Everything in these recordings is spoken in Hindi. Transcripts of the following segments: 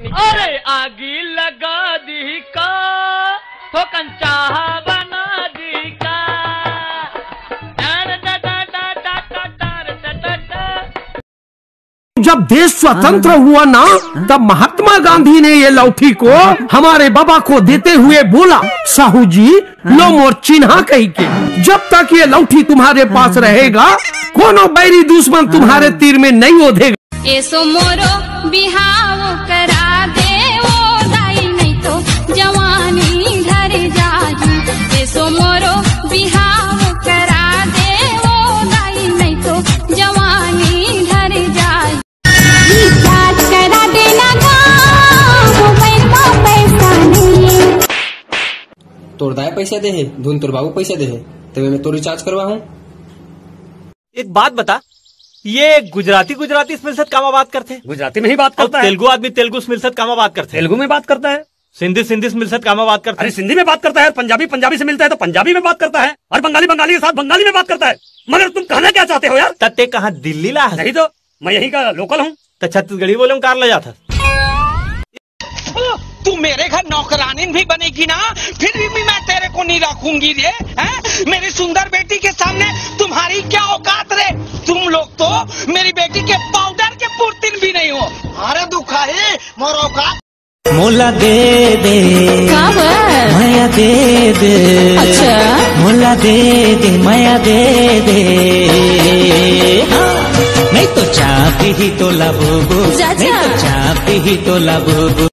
अरे आगी लगा दी का बना दी जब देश स्वतंत्र हुआ ना तब महात्मा गांधी ने ये लौठी को हमारे बाबा को देते हुए बोला साहू जी लो मोर चिन्हा कही के। जब तक ये लौठी तुम्हारे पास रहेगा कोनो बैरी दुश्मन तुम्हारे तीर में नहीं ओधेगा। ऐसो मोरो बिहाव करा तोर दाए पैसे दे है धुन तोर बाबू पैसे दे है तब मैं तो रिचार्ज करवा हूँ। एक बात बता ये गुजराती गुजराती मिलसत कामा बात करते हैं? गुजराती में ही बात करता है। तेलुगु आदमी तेलुगु मिलसत कामा बात करते हैं। तेलुगु में बात करता है। सिंधी सिंधी मिलसत कामा बात करते अरे सिंधी में बात करता है पंजाबी पंजाबी से मिलता है तो पंजाबी में बात करता है और बंगाली बंगाली के साथ बंगाली में बात करता है। मगर तुम कहना क्या चाहते हो यार? तत्ते कहाँ दिल्ली ला नहीं तो मैं यही का लोकल हूँ। तो छत्तीसगढ़ी बोले कार ले जाता तू मेरे घर नौकरानिन भी बनेगी ना फिर भी नहीं रखूँगी रे हैं? मेरी सुंदर बेटी के सामने तुम्हारी क्या औकात रे? तुम लोग तो मेरी बेटी के पाउडर के पुर्तिन भी नहीं हो। अरे दुखा है मोर औकात। मोला दे दे माया दे दे। अच्छा। मोला दे दे माया दे दे। हाँ, नहीं तो चाहती ही तो लाबू नहीं तो चाहती ही तो लाबू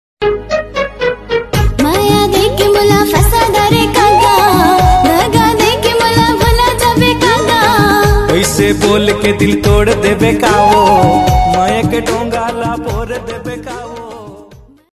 बोल के दिल तोड़ देवे काओ मयक डोम